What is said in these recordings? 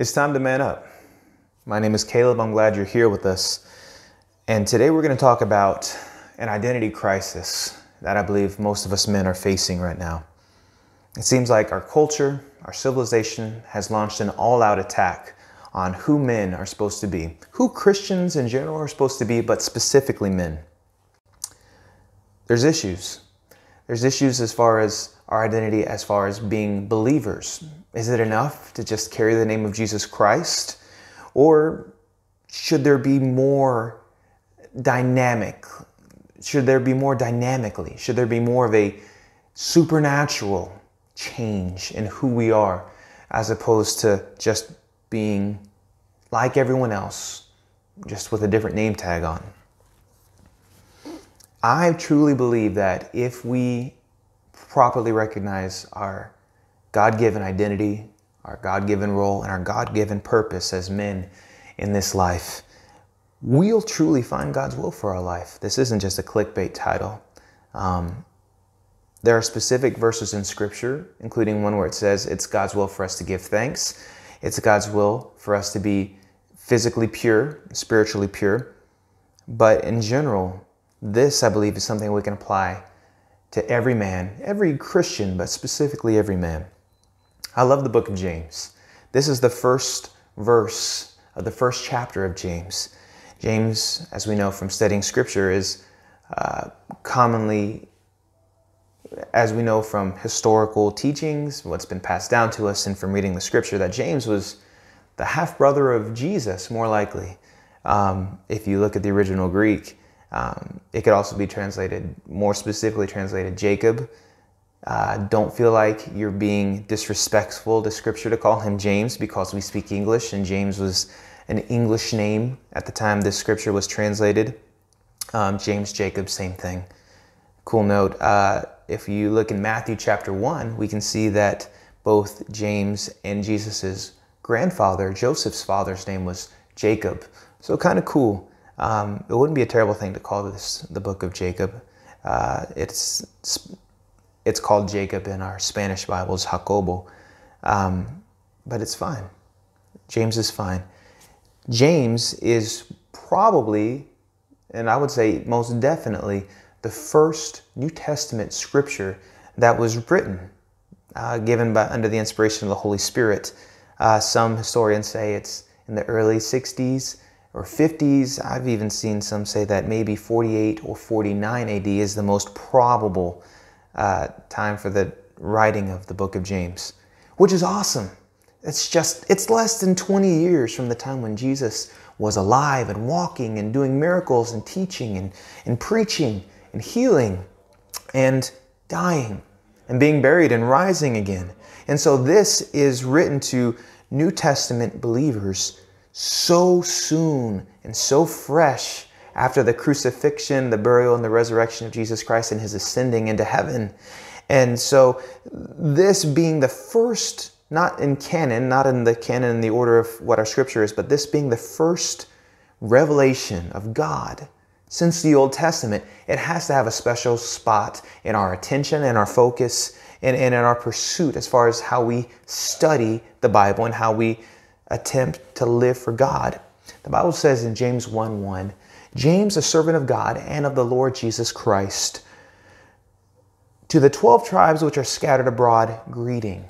It's time to man up. My name is Caleb. I'm glad you're here with us. And today we're going to talk about an identity crisis that I believe most of us men are facing right now. It seems like our culture, our civilization has launched an all out attack on who men are supposed to be, who Christians in general are supposed to be, but specifically men. There's issues. There's issues as far as our identity, as far as being believers. Is it enough to just carry the name of Jesus Christ? Or should there be more dynamic? Should there be more dynamically? Should there be more of a supernatural change in who we are as opposed to just being like everyone else, just with a different name tag on? I truly believe that if we properly recognize our God given identity, our God given role, and our God given purpose as men in this life, we'll truly find God's will for our life. This isn't just a clickbait title. Um, there are specific verses in Scripture, including one where it says it's God's will for us to give thanks. It's God's will for us to be physically pure, spiritually pure. But in general, this, I believe, is something we can apply to every man, every Christian, but specifically every man. I love the book of James. This is the first verse of the first chapter of James. James, as we know from studying scripture, is uh, commonly, as we know from historical teachings, what's been passed down to us, and from reading the scripture, that James was the half brother of Jesus, more likely. Um, if you look at the original Greek, um, it could also be translated, more specifically translated, Jacob. Uh, don't feel like you're being disrespectful to scripture to call him James because we speak English and James was an English name at the time this scripture was translated. Um, James, Jacob, same thing. Cool note. Uh, if you look in Matthew chapter 1, we can see that both James and Jesus' grandfather, Joseph's father's name was Jacob. So kind of cool. Um, it wouldn't be a terrible thing to call this the book of Jacob. Uh, it's it's called Jacob in our Spanish Bibles, Jacobo, um, but it's fine. James is fine. James is probably, and I would say most definitely, the first New Testament scripture that was written, uh, given by under the inspiration of the Holy Spirit. Uh, some historians say it's in the early 60s or 50s. I've even seen some say that maybe 48 or 49 AD is the most probable uh, time for the writing of the book of James, which is awesome. It's just, it's less than 20 years from the time when Jesus was alive and walking and doing miracles and teaching and, and preaching and healing and dying and being buried and rising again. And so this is written to New Testament believers so soon and so fresh after the crucifixion, the burial, and the resurrection of Jesus Christ and his ascending into heaven. And so, this being the first, not in canon, not in the canon in the order of what our scripture is, but this being the first revelation of God since the Old Testament, it has to have a special spot in our attention and our focus and, and in our pursuit as far as how we study the Bible and how we attempt to live for God. The Bible says in James 1 1, James, a servant of God and of the Lord Jesus Christ, to the 12 tribes which are scattered abroad, greeting.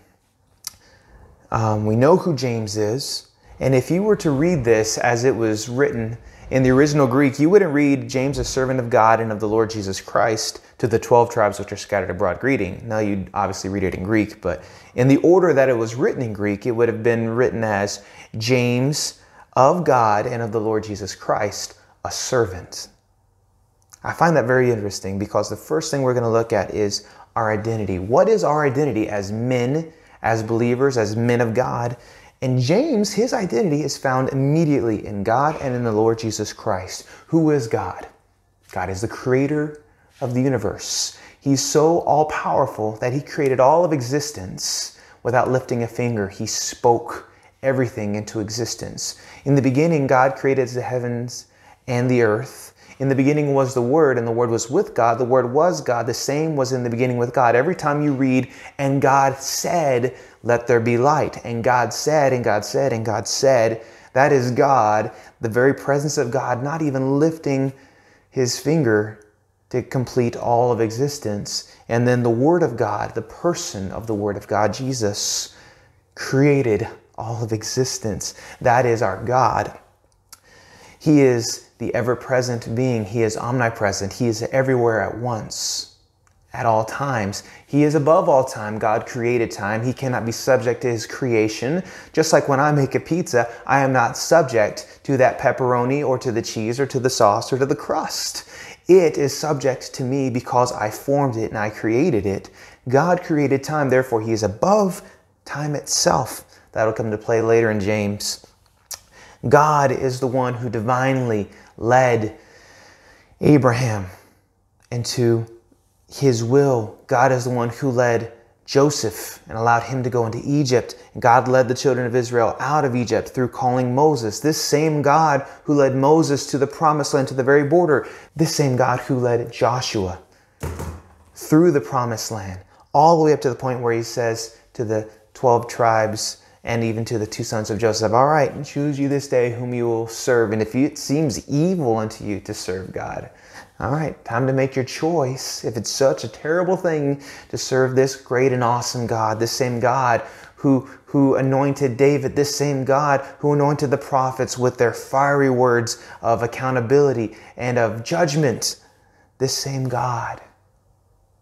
Um, we know who James is. And if you were to read this as it was written in the original Greek, you wouldn't read James, a servant of God and of the Lord Jesus Christ, to the 12 tribes which are scattered abroad, greeting. Now, you'd obviously read it in Greek, but in the order that it was written in Greek, it would have been written as James of God and of the Lord Jesus Christ, a servant. I find that very interesting because the first thing we're going to look at is our identity. What is our identity as men, as believers, as men of God? And James, his identity is found immediately in God and in the Lord Jesus Christ. Who is God? God is the creator of the universe. He's so all powerful that he created all of existence without lifting a finger. He spoke everything into existence. In the beginning, God created the heavens and the earth. In the beginning was the Word, and the Word was with God. The Word was God. The same was in the beginning with God. Every time you read, and God said, Let there be light, and God said, and God said, and God said, that is God, the very presence of God, not even lifting his finger to complete all of existence. And then the Word of God, the person of the Word of God, Jesus, created all of existence. That is our God. He is the ever present being, He is omnipresent, He is everywhere at once at all times. He is above all time. God created time. He cannot be subject to his creation. Just like when I make a pizza, I am not subject to that pepperoni or to the cheese or to the sauce or to the crust. It is subject to me because I formed it and I created it. God created time, therefore, he is above time itself. That'll come to play later in James. God is the one who divinely led Abraham into his will. God is the one who led Joseph and allowed him to go into Egypt. God led the children of Israel out of Egypt through calling Moses. This same God who led Moses to the promised land, to the very border. This same God who led Joshua through the promised land, all the way up to the point where he says to the 12 tribes and even to the two sons of Joseph, All right, and choose you this day whom you will serve. And if it seems evil unto you to serve God, all right, time to make your choice. If it's such a terrible thing to serve this great and awesome God, this same God who, who anointed David, this same God who anointed the prophets with their fiery words of accountability and of judgment, this same God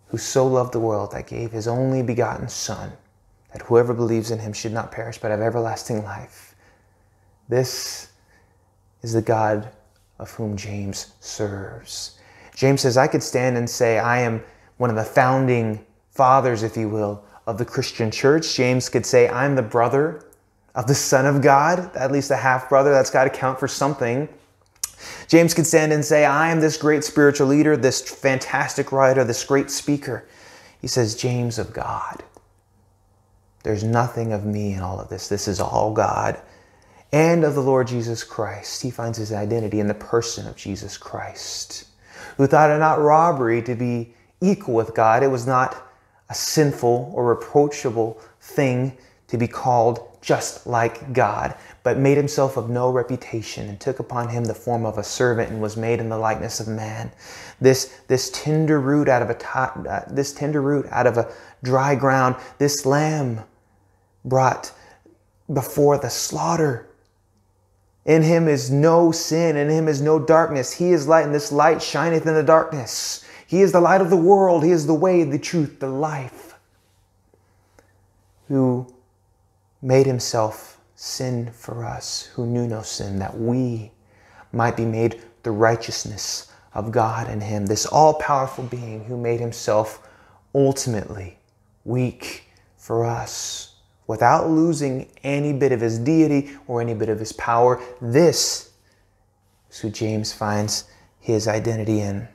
who so loved the world that gave his only begotten Son, that whoever believes in him should not perish but have everlasting life. This is the God of whom James serves. James says, I could stand and say, I am one of the founding fathers, if you will, of the Christian church. James could say, I'm the brother of the Son of God, at least a half brother. That's got to count for something. James could stand and say, I am this great spiritual leader, this fantastic writer, this great speaker. He says, James of God. There's nothing of me in all of this. This is all God and of the Lord Jesus Christ. He finds his identity in the person of Jesus Christ who thought it not robbery to be equal with God. It was not a sinful or reproachable thing to be called just like God, but made himself of no reputation and took upon him the form of a servant and was made in the likeness of man. This, this tender root out of a uh, this tender root out of a dry ground, this lamb brought before the slaughter in him is no sin, in him is no darkness. He is light, and this light shineth in the darkness. He is the light of the world. He is the way, the truth, the life. Who made himself sin for us, who knew no sin, that we might be made the righteousness of God in him. This all powerful being who made himself ultimately weak for us without losing any bit of his deity or any bit of his power. This is who James finds his identity in.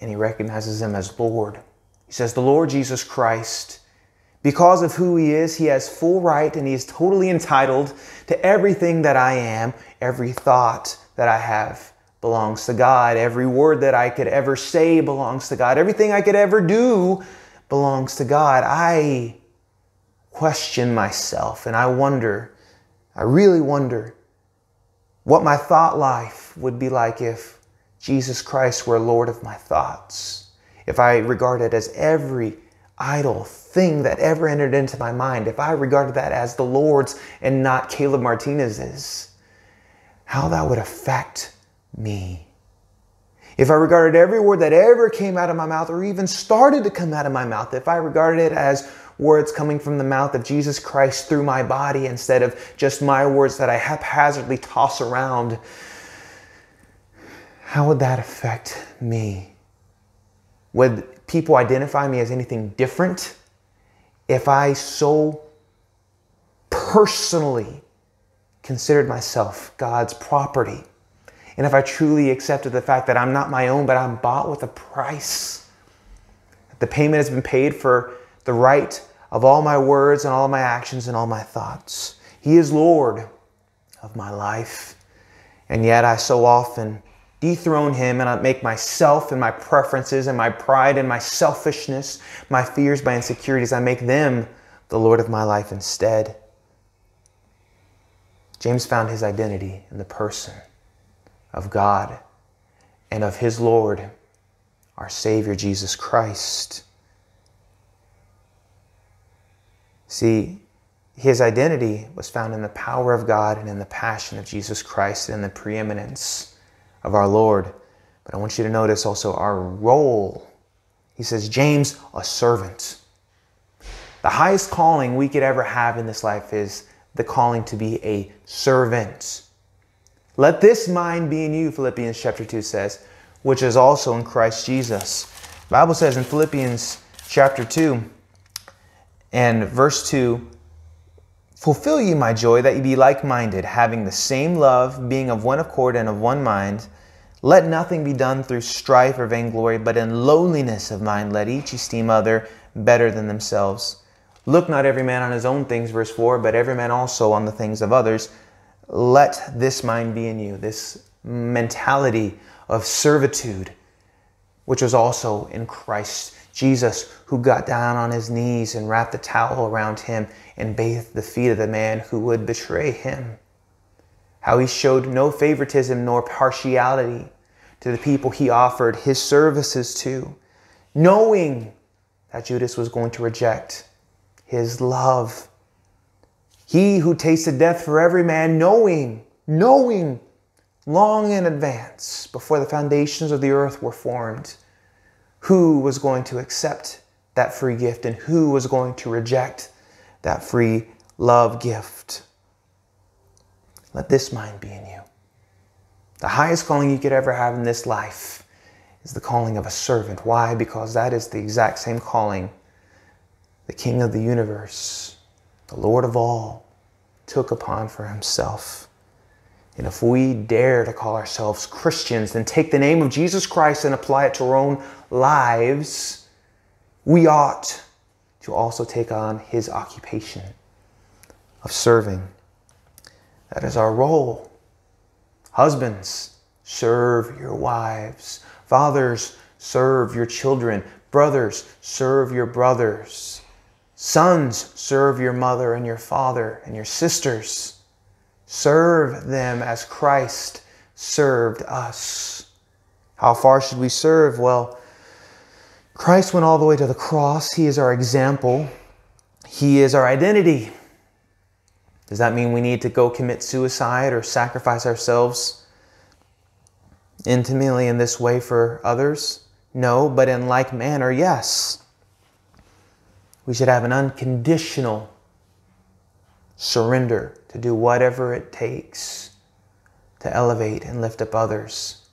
And he recognizes him as Lord. He says, The Lord Jesus Christ, because of who he is, he has full right and he is totally entitled to everything that I am, every thought that I have belongs to God. Every word that I could ever say belongs to God. Everything I could ever do belongs to God. I question myself and I wonder, I really wonder what my thought life would be like if Jesus Christ were Lord of my thoughts. If I regarded as every idle thing that ever entered into my mind, if I regarded that as the Lord's and not Caleb Martinez's, how that would affect me. If I regarded every word that ever came out of my mouth or even started to come out of my mouth, if I regarded it as words coming from the mouth of Jesus Christ through my body instead of just my words that I haphazardly toss around, how would that affect me? Would people identify me as anything different if I so personally considered myself God's property? And if I truly accepted the fact that I'm not my own, but I'm bought with a price, the payment has been paid for the right of all my words and all my actions and all my thoughts. He is Lord of my life. And yet I so often dethrone him and I make myself and my preferences and my pride and my selfishness, my fears, my insecurities, I make them the Lord of my life instead. James found his identity in the person of God and of his Lord, our Savior, Jesus Christ. See, his identity was found in the power of God and in the passion of Jesus Christ and in the preeminence of our Lord. But I want you to notice also our role. He says, James, a servant. The highest calling we could ever have in this life is the calling to be a servant. Let this mind be in you, Philippians chapter 2 says, which is also in Christ Jesus. The Bible says in Philippians chapter 2 and verse 2 Fulfill ye my joy that ye be like minded, having the same love, being of one accord and of one mind. Let nothing be done through strife or vainglory, but in lowliness of mind let each esteem other better than themselves. Look not every man on his own things, verse 4, but every man also on the things of others. Let this mind be in you, this mentality of servitude, which was also in Christ Jesus, who got down on his knees and wrapped a towel around him and bathed the feet of the man who would betray him. How he showed no favoritism nor partiality to the people he offered his services to, knowing that Judas was going to reject his love. He who tasted death for every man, knowing, knowing long in advance, before the foundations of the earth were formed, who was going to accept that free gift and who was going to reject that free love gift. Let this mind be in you. The highest calling you could ever have in this life is the calling of a servant. Why? Because that is the exact same calling the King of the universe, the Lord of all, took upon for himself. And if we dare to call ourselves Christians, then take the name of Jesus Christ and apply it to our own lives, we ought to also take on his occupation of serving. That is our role. Husbands, serve your wives. Fathers, serve your children. Brothers, serve your brothers. Sons, serve your mother and your father and your sisters. Serve them as Christ served us. How far should we serve? Well, Christ went all the way to the cross. He is our example. He is our identity. Does that mean we need to go commit suicide or sacrifice ourselves intimately in this way for others? No, but in like manner, yes. We should have an unconditional surrender to do whatever it takes to elevate and lift up others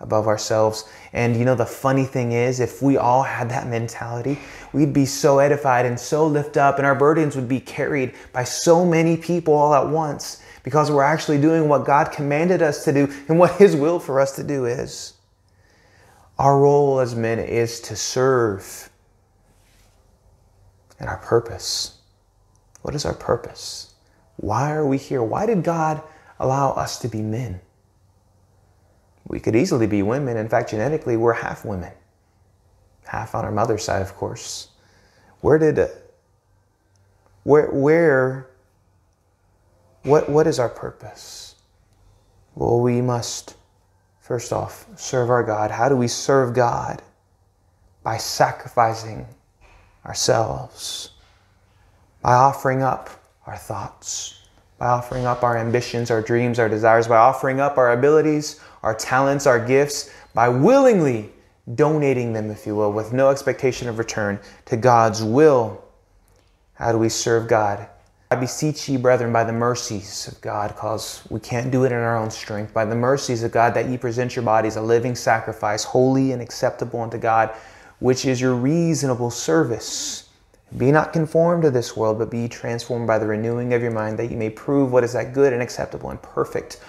above ourselves. And you know, the funny thing is, if we all had that mentality, we'd be so edified and so lift up, and our burdens would be carried by so many people all at once because we're actually doing what God commanded us to do and what His will for us to do is. Our role as men is to serve and our purpose. What is our purpose? Why are we here? Why did God allow us to be men? We could easily be women. In fact, genetically, we're half women, half on our mother's side, of course. Where did, uh, where, where, what, what is our purpose? Well, we must, first off, serve our God. How do we serve God? By sacrificing ourselves, by offering up our thoughts, by offering up our ambitions, our dreams, our desires, by offering up our abilities, our talents, our gifts, by willingly donating them, if you will, with no expectation of return to God's will. How do we serve God? I beseech ye, brethren, by the mercies of God, because we can't do it in our own strength, by the mercies of God, that ye present your bodies a living sacrifice, holy and acceptable unto God, which is your reasonable service. Be not conformed to this world, but be transformed by the renewing of your mind, that you may prove what is that good and acceptable and perfect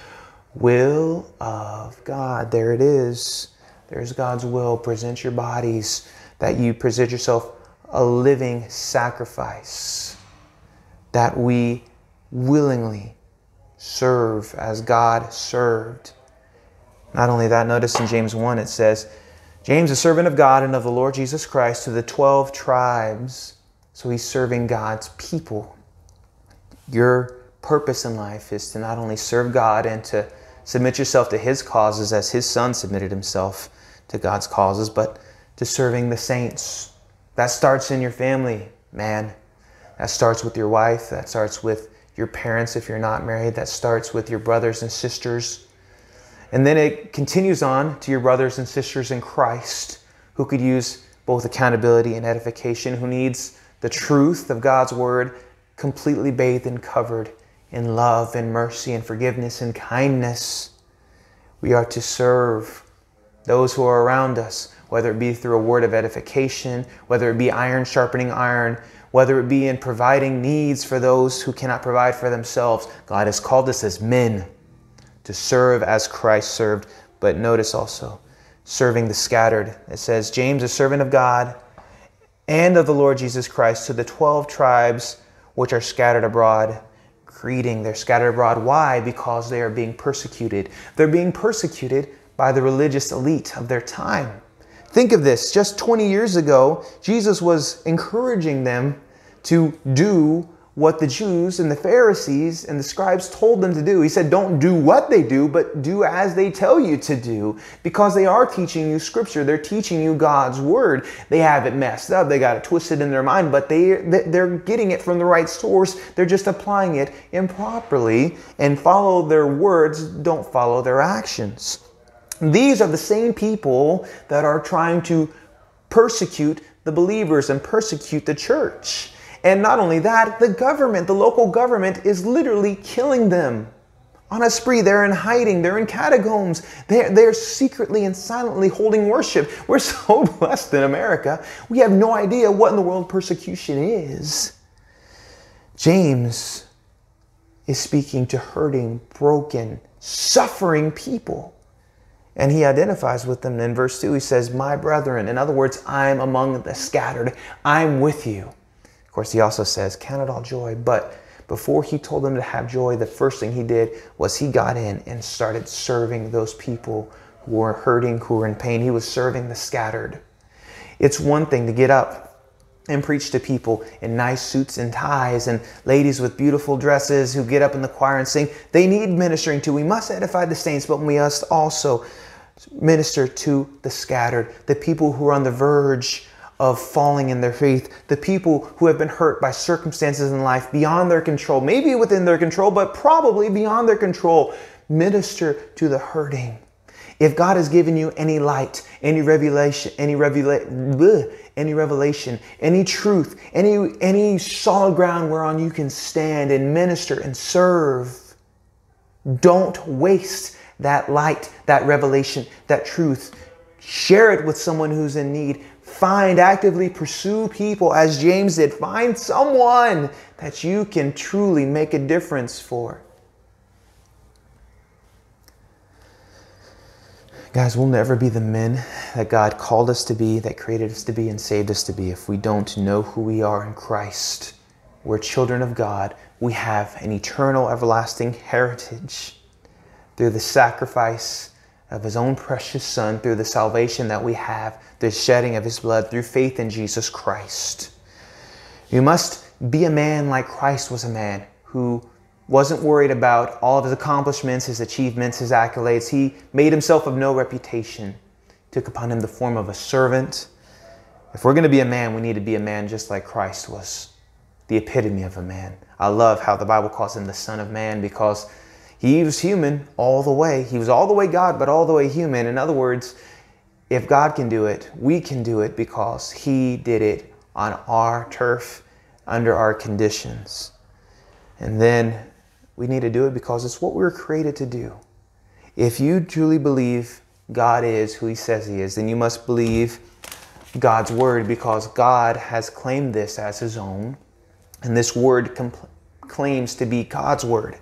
will of God. There it is. There's God's will. Present your bodies, that you present yourself a living sacrifice, that we willingly serve as God served. Not only that, notice in James 1 it says, James, a servant of God and of the Lord Jesus Christ, to the 12 tribes. So he's serving God's people. Your purpose in life is to not only serve God and to submit yourself to his causes as his son submitted himself to God's causes, but to serving the saints. That starts in your family, man. That starts with your wife. That starts with your parents if you're not married. That starts with your brothers and sisters. And then it continues on to your brothers and sisters in Christ who could use both accountability and edification, who needs the truth of God's word completely bathed and covered in love and mercy and forgiveness and kindness. We are to serve those who are around us, whether it be through a word of edification, whether it be iron sharpening iron, whether it be in providing needs for those who cannot provide for themselves. God has called us as men to serve as Christ served. But notice also, serving the scattered. It says, James, a servant of God and of the Lord Jesus Christ, to the 12 tribes which are scattered abroad. Greeting, they're scattered abroad. Why? Because they are being persecuted. They're being persecuted by the religious elite of their time. Think of this just 20 years ago, Jesus was encouraging them to do what the Jews and the Pharisees and the scribes told them to do. He said, Don't do what they do, but do as they tell you to do, because they are teaching you scripture. They're teaching you God's word. They have it messed up, they got it twisted in their mind, but they, they're getting it from the right source. They're just applying it improperly and follow their words, don't follow their actions. These are the same people that are trying to persecute the believers and persecute the church. And not only that, the government, the local government, is literally killing them. On a spree, they're in hiding, they're in catacombs, they're, they're secretly and silently holding worship. We're so blessed in America, we have no idea what in the world persecution is. James is speaking to hurting, broken, suffering people. And he identifies with them in verse 2. He says, My brethren, in other words, I'm among the scattered, I'm with you. Of course, he also says, Count it all joy. But before he told them to have joy, the first thing he did was he got in and started serving those people who were hurting, who were in pain. He was serving the scattered. It's one thing to get up and preach to people in nice suits and ties and ladies with beautiful dresses who get up in the choir and sing. They need ministering to. We must edify the saints, but we must also minister to the scattered, the people who are on the verge of falling in their faith, the people who have been hurt by circumstances in life beyond their control, maybe within their control, but probably beyond their control. Minister to the hurting. If God has given you any light, any revelation, any revelation, any revelation, any truth, any any solid ground whereon you can stand and minister and serve, don't waste that light, that revelation, that truth. Share it with someone who's in need. Find, actively pursue people as James did. Find someone that you can truly make a difference for. Guys, we'll never be the men that God called us to be, that created us to be, and saved us to be if we don't know who we are in Christ. We're children of God. We have an eternal, everlasting heritage through the sacrifice of his own precious Son, through the salvation that we have the shedding of his blood through faith in Jesus Christ. You must be a man like Christ was a man who wasn't worried about all of his accomplishments, his achievements, his accolades. He made himself of no reputation, took upon him the form of a servant. If we're going to be a man, we need to be a man just like Christ was, the epitome of a man. I love how the Bible calls him the Son of Man because he was human all the way. He was all the way God, but all the way human. In other words, if God can do it, we can do it because He did it on our turf under our conditions. And then we need to do it because it's what we were created to do. If you truly believe God is who He says He is, then you must believe God's Word because God has claimed this as His own. And this Word claims to be God's Word.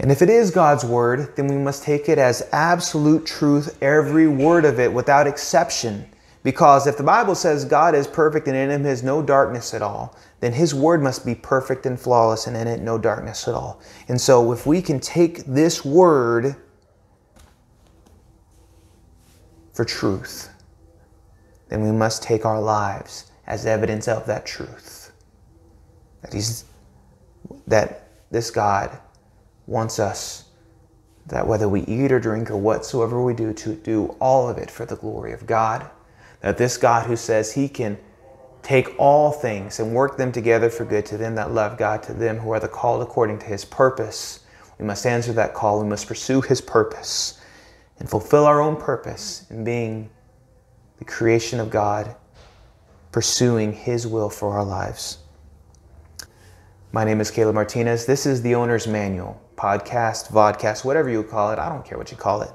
And if it is God's word, then we must take it as absolute truth, every word of it without exception. Because if the Bible says God is perfect and in him is no darkness at all, then his word must be perfect and flawless and in it no darkness at all. And so if we can take this word for truth, then we must take our lives as evidence of that truth. That he's that this God wants us that whether we eat or drink or whatsoever we do to do all of it for the glory of God. That this God who says he can take all things and work them together for good to them that love God, to them who are the called according to his purpose. We must answer that call. We must pursue his purpose and fulfill our own purpose in being the creation of God, pursuing his will for our lives. My name is Caleb Martinez. This is the Owner's Manual podcast, vodcast, whatever you call it. I don't care what you call it.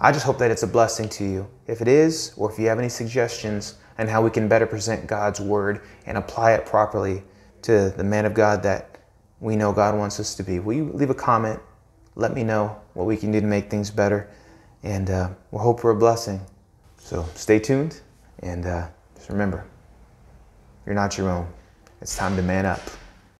I just hope that it's a blessing to you. If it is, or if you have any suggestions on how we can better present God's word and apply it properly to the man of God that we know God wants us to be, will you leave a comment? Let me know what we can do to make things better. And uh, we'll hope for a blessing. So stay tuned and uh, just remember, you're not your own. It's time to man up.